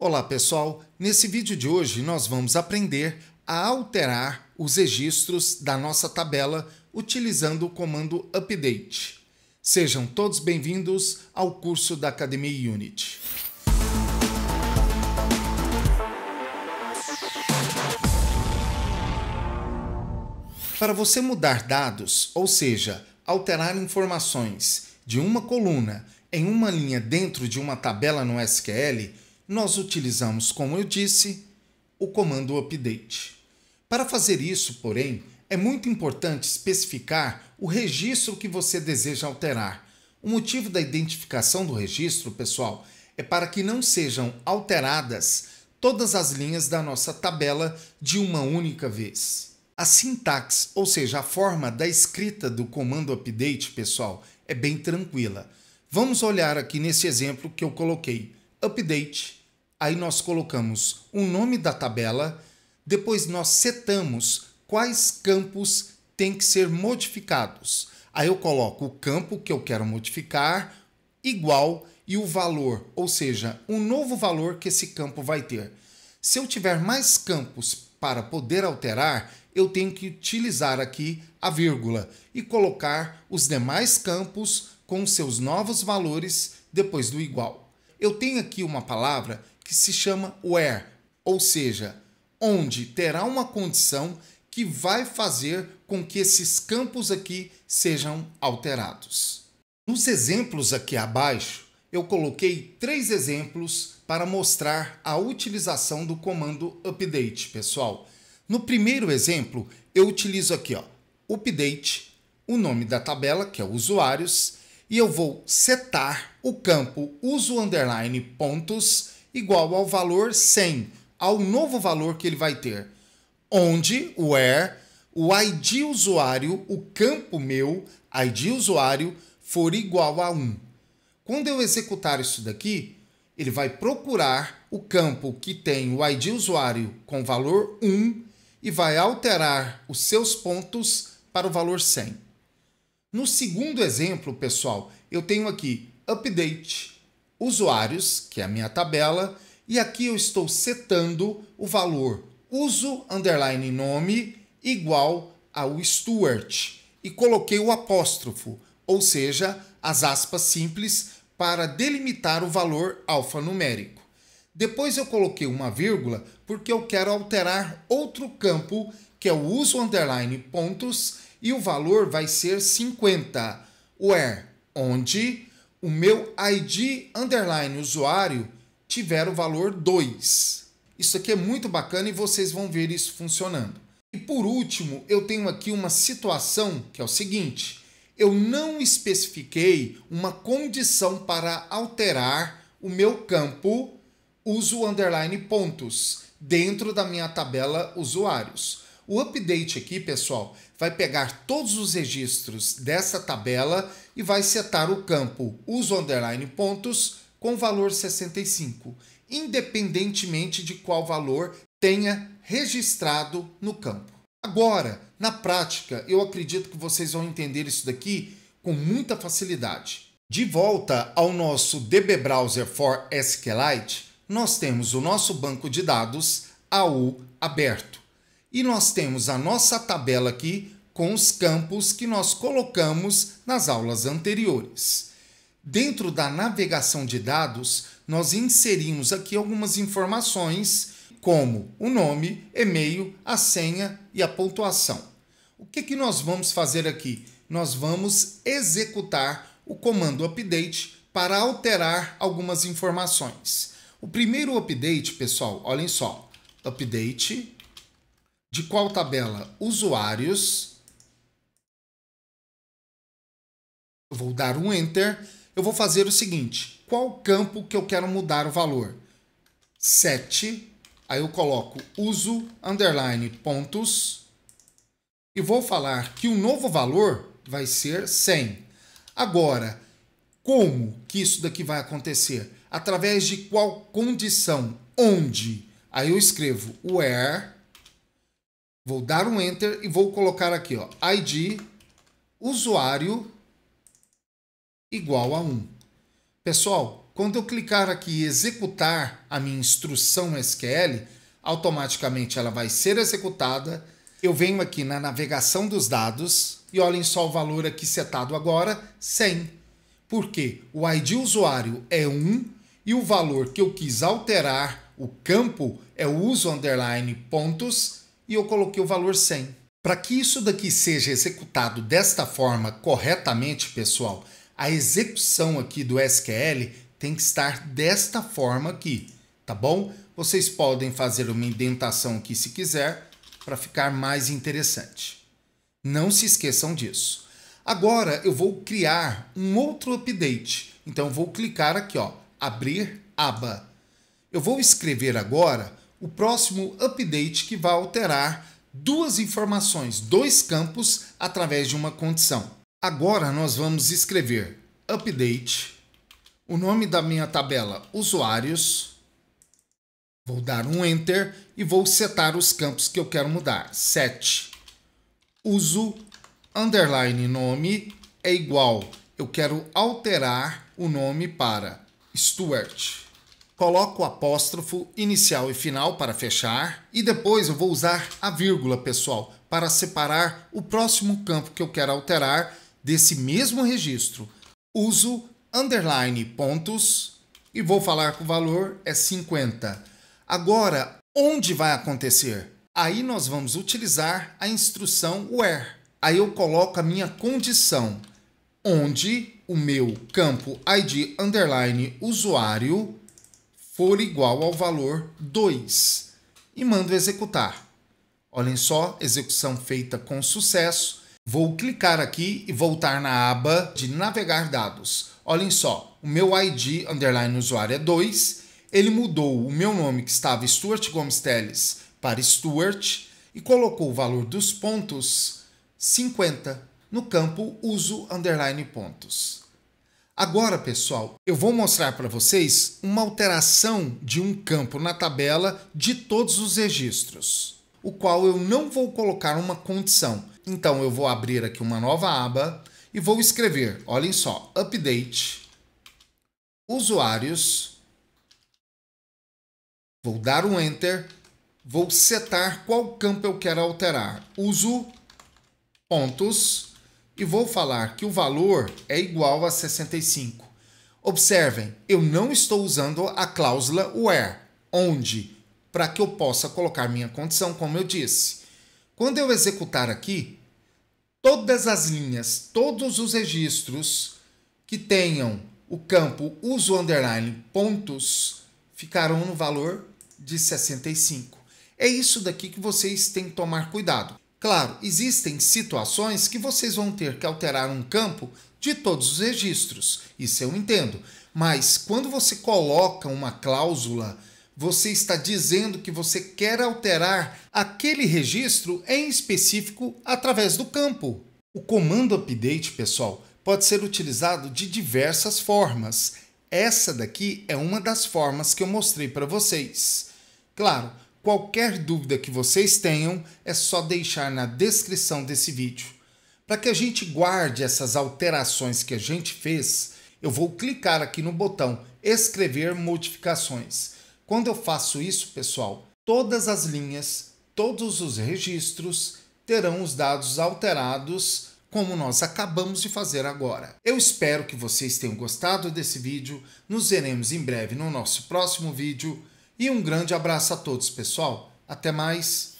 Olá pessoal, nesse vídeo de hoje nós vamos aprender a alterar os registros da nossa tabela utilizando o comando update. Sejam todos bem-vindos ao curso da Academia Unity. Para você mudar dados, ou seja, alterar informações de uma coluna em uma linha dentro de uma tabela no SQL, nós utilizamos, como eu disse, o comando update. Para fazer isso, porém, é muito importante especificar o registro que você deseja alterar. O motivo da identificação do registro, pessoal, é para que não sejam alteradas todas as linhas da nossa tabela de uma única vez. A sintaxe, ou seja, a forma da escrita do comando update, pessoal, é bem tranquila. Vamos olhar aqui nesse exemplo que eu coloquei. Update, aí nós colocamos o nome da tabela, depois nós setamos quais campos têm que ser modificados. Aí eu coloco o campo que eu quero modificar, igual e o valor, ou seja, o novo valor que esse campo vai ter. Se eu tiver mais campos para poder alterar, eu tenho que utilizar aqui a vírgula e colocar os demais campos com seus novos valores depois do igual. Eu tenho aqui uma palavra que se chama where, ou seja, onde terá uma condição que vai fazer com que esses campos aqui sejam alterados. Nos exemplos aqui abaixo, eu coloquei três exemplos para mostrar a utilização do comando update, pessoal. No primeiro exemplo, eu utilizo aqui, ó, update, o nome da tabela, que é usuários, e eu vou setar o campo uso underline pontos igual ao valor 100, ao novo valor que ele vai ter, onde o where o ID usuário, o campo meu, ID usuário, for igual a 1. Quando eu executar isso daqui, ele vai procurar o campo que tem o ID usuário com valor 1 e vai alterar os seus pontos para o valor 100. No segundo exemplo, pessoal, eu tenho aqui update usuários, que é a minha tabela, e aqui eu estou setando o valor. Uso underline nome igual ao Stuart e coloquei o apóstrofo, ou seja, as aspas simples para delimitar o valor alfanumérico. Depois eu coloquei uma vírgula porque eu quero alterar outro campo que é o uso underline pontos e o valor vai ser 50, where, onde o meu ID underline usuário tiver o valor 2. Isso aqui é muito bacana e vocês vão ver isso funcionando. E por último, eu tenho aqui uma situação que é o seguinte: eu não especifiquei uma condição para alterar o meu campo uso underline pontos dentro da minha tabela usuários. O update aqui, pessoal, vai pegar todos os registros dessa tabela e vai setar o campo uso underline pontos com valor 65, independentemente de qual valor tenha registrado no campo. Agora, na prática, eu acredito que vocês vão entender isso daqui com muita facilidade. De volta ao nosso DB Browser for SQLite, nós temos o nosso banco de dados AU aberto. E nós temos a nossa tabela aqui com os campos que nós colocamos nas aulas anteriores. Dentro da navegação de dados, nós inserimos aqui algumas informações como o nome, e-mail, a senha e a pontuação. O que, que nós vamos fazer aqui? Nós vamos executar o comando update para alterar algumas informações. O primeiro update, pessoal, olhem só, update de qual tabela? Usuários. Vou dar um Enter. Eu vou fazer o seguinte: qual campo que eu quero mudar o valor? 7. Aí eu coloco uso underline pontos e vou falar que o novo valor vai ser 100. Agora, como que isso daqui vai acontecer? Através de qual condição? Onde? Aí eu escrevo where Vou dar um Enter e vou colocar aqui, ó, ID usuário igual a 1. Pessoal, quando eu clicar aqui executar a minha instrução SQL, automaticamente ela vai ser executada. Eu venho aqui na navegação dos dados e olhem só o valor aqui setado agora, 100. Porque o ID usuário é 1 e o valor que eu quis alterar, o campo, é o uso underline pontos e eu coloquei o valor 100. Para que isso daqui seja executado desta forma corretamente, pessoal, a execução aqui do SQL tem que estar desta forma aqui, tá bom? Vocês podem fazer uma indentação aqui se quiser, para ficar mais interessante. Não se esqueçam disso. Agora eu vou criar um outro update. Então eu vou clicar aqui, ó, abrir aba. Eu vou escrever agora o próximo update que vai alterar duas informações, dois campos através de uma condição. Agora nós vamos escrever update, o nome da minha tabela usuários, vou dar um enter e vou setar os campos que eu quero mudar. Set uso underline nome é igual, eu quero alterar o nome para Stuart coloco o apóstrofo inicial e final para fechar e depois eu vou usar a vírgula, pessoal, para separar o próximo campo que eu quero alterar desse mesmo registro. Uso underline pontos e vou falar que o valor é 50. Agora, onde vai acontecer? Aí nós vamos utilizar a instrução where. Aí eu coloco a minha condição, onde o meu campo ID underline usuário for igual ao valor 2 e mando executar. Olhem só, execução feita com sucesso. Vou clicar aqui e voltar na aba de navegar dados. Olhem só, o meu ID underline usuário é 2, ele mudou o meu nome que estava Stuart Gomes Teles para Stuart e colocou o valor dos pontos 50 no campo uso underline pontos. Agora, pessoal, eu vou mostrar para vocês uma alteração de um campo na tabela de todos os registros, o qual eu não vou colocar uma condição. Então, eu vou abrir aqui uma nova aba e vou escrever, olhem só, update, usuários, vou dar um enter, vou setar qual campo eu quero alterar, uso pontos, e vou falar que o valor é igual a 65. Observem, eu não estou usando a cláusula where, onde, para que eu possa colocar minha condição, como eu disse. Quando eu executar aqui, todas as linhas, todos os registros que tenham o campo uso underline pontos ficarão no valor de 65. É isso daqui que vocês têm que tomar cuidado. Claro, existem situações que vocês vão ter que alterar um campo de todos os registros, isso eu entendo, mas quando você coloca uma cláusula, você está dizendo que você quer alterar aquele registro em específico através do campo. O comando update, pessoal, pode ser utilizado de diversas formas. Essa daqui é uma das formas que eu mostrei para vocês. Claro, Qualquer dúvida que vocês tenham, é só deixar na descrição desse vídeo. Para que a gente guarde essas alterações que a gente fez, eu vou clicar aqui no botão Escrever modificações. Quando eu faço isso, pessoal, todas as linhas, todos os registros terão os dados alterados como nós acabamos de fazer agora. Eu espero que vocês tenham gostado desse vídeo. Nos veremos em breve no nosso próximo vídeo. E um grande abraço a todos, pessoal. Até mais.